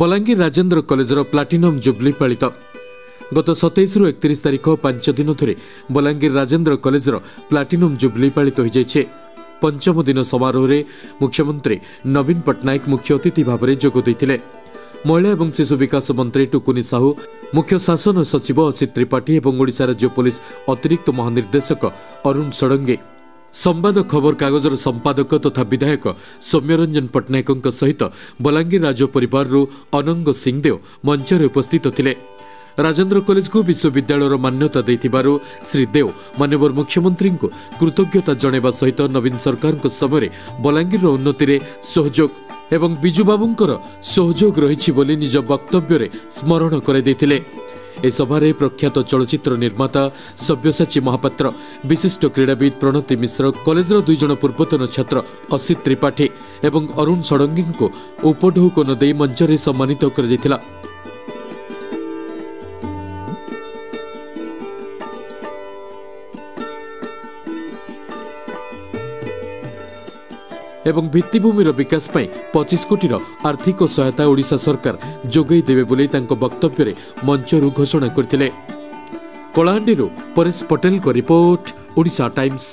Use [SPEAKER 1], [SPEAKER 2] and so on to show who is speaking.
[SPEAKER 1] ବଲାଙ୍ଗୀର ରାଜେନ୍ଦ୍ର କଲେଜର ପ୍ଲାଟିନମ୍ ଜୁବ୍ଲି ପାଳିତ। ଗତ ସତେଇଶରୁ ଏକତିରିଶ ତାରିଖ ପାଞ୍ଚ ଦିନ ଧରି ବଲାଙ୍ଗୀର ରାଜେନ୍ଦ୍ର କଲେଜର ପ୍ଲାଟିନମ୍ ଜୁବ୍ଲି ପାଳିତ ହୋଇଯାଇଛି। ପଞ୍ଚମ ଦିନ ସମାରୋହରେ ମୁଖ୍ୟମନ୍ତ୍ରୀ ନବୀନ ପଟ୍ଟନାୟକ ମୁଖ୍ୟ ଅତିଥି ଭାବରେ ଯୋଗ ଦେଇଥିଲେ। ମହିଳା ଏବଂ ଶିଶୁ ବିକାଶ ମନ୍ତ୍ରୀ ଟୁକୁନି ସାହୁ ମୁଖ୍ୟ ଶାସନ ସଚିବ ଅସିତ ତ୍ରିପାଠୀ ଏବଂ ଓଡ଼ିଶା ରାଜ୍ୟ ପୁଲିସ୍ ଅତିରିକ୍ତ ମହାନିର୍ଦ୍ଦେଶକ ଅରୁଣ ଷଡ଼ଙ୍ଗୀ ସମ୍ବାଦ ଖବରକାଗଜର ସମ୍ପାଦକ ତଥା ବିଧାୟକ ସୌମ୍ୟରଞ୍ଜନ ପଟ୍ଟନାୟକଙ୍କ ସହିତ ବଲାଙ୍ଗୀର ରାଜ ପରିବାରରୁ ଅନଙ୍ଗ ସିଂଦେଓ ମଞ୍ଚରେ ଉପସ୍ଥିତ ଥିଲେ। ରାଜେନ୍ଦ୍ର କଲେଜକୁ ବିଶ୍ୱବିଦ୍ୟାଳୟର ମାନ୍ୟତା ଦେଇଥିବାରୁ ଶ୍ରୀ ଦେଓ ମାନ୍ୟବର ମୁଖ୍ୟମନ୍ତ୍ରୀଙ୍କୁ କୃତଜ୍ଞତା ଜଣାଇବା ସହିତ ନବୀନ ସରକାରଙ୍କ ସମୟରେ ବଲାଙ୍ଗୀରର ଉନ୍ନତିରେ ସହଯୋଗ ଏବଂ ବିଜୁବାବୁଙ୍କର ସହଯୋଗ ରହିଛି ବୋଲି ନିଜ ବକ୍ତବ୍ୟରେ ସ୍ମରଣ କରାଇଦେଇଥିଲେ ଏହି ସଭାରେ ପ୍ରଖ୍ୟାତ ଚଳଚ୍ଚିତ୍ର ନିର୍ମାତା ସବ୍ୟସାଚୀ ମହାପାତ୍ର ବିଶିଷ୍ଟ କ୍ରୀଡ଼ାବିତ୍ ପ୍ରଣତି ମିଶ୍ର କଲେଜର ଦୁଇଜଣ ପୂର୍ବତନ ଛାତ୍ର ଅସିତ ତ୍ରିପାଠୀ ଏବଂ ଅରୁଣ ଷଡ଼ଙ୍ଗୀଙ୍କୁ ଉପଢୌକନ ଦେଇ ମଞ୍ଚରେ ସମ୍ମାନିତ କରାଯାଇଥିଲା। ଏବଂ ଭିତ୍ତିଭୂମିର ବିକାଶ ପାଇଁ ପଚିଶ କୋଟିର ଆର୍ଥିକ ସହାୟତା ଓଡ଼ିଶା ସରକାର ଯୋଗାଇ ଦେବେ ବୋଲି ତାଙ୍କ ବକ୍ତବ୍ୟରେ ମଞ୍ଚରୁ ଘୋଷଣା କରିଥିଲେ। କଳାହାଣ୍ଡିରୁ ପରେଶ ପଟେଲଙ୍କ ରିପୋର୍ଟ ଓଡ଼ିଶା ଟାଇମ୍ସ